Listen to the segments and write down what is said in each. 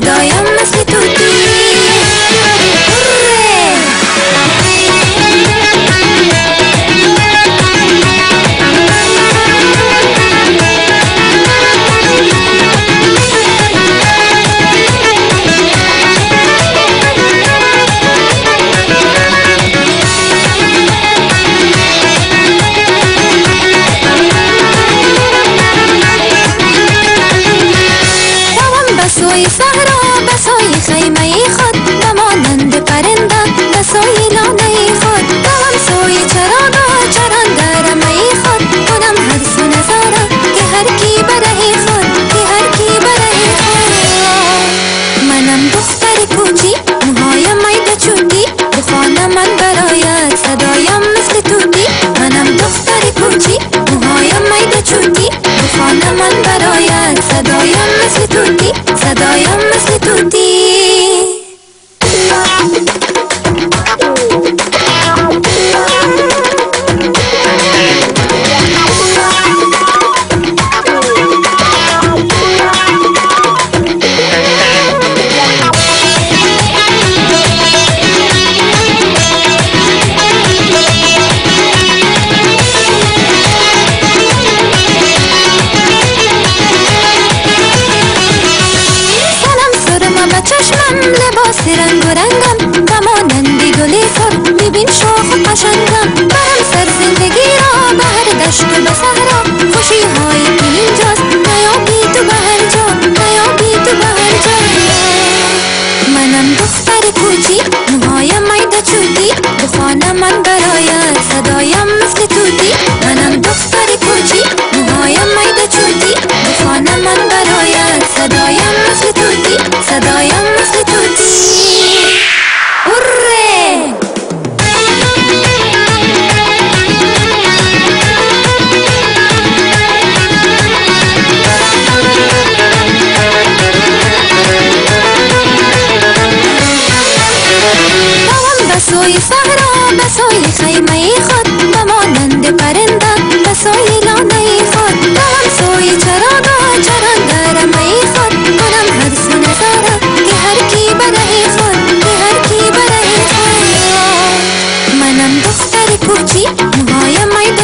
Radojamme Soy Sahara खुशक बसहरा खुशी होई तीन जोस नयो गीत बहन जो, नयो गीत बहन जो। मनम दुख पर खुजी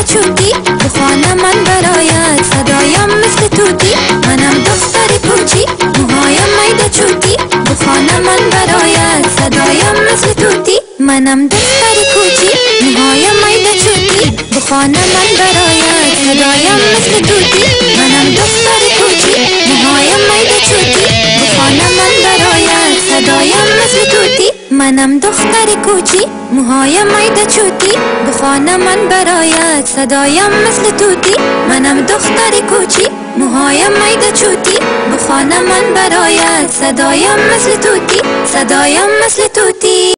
میده چوتی بخوانم من برایت صدایم مثل توتی منم دختر کوچی موهای میده چوتی بخوانم من برایت صدایم مثل توتی منم دختر کوچی موهای میده چوتی بخوانم من برایت صدایم مثل توتی منم دختر کوچی منم دختر کوچی موهای میده چوتی. بخوانم من برایت صدایم مثل توتی. منم دختر کوچی موهای میده چوتی. بخوانم من برایت صدایم مثل توتی. صدایم مثل توتی.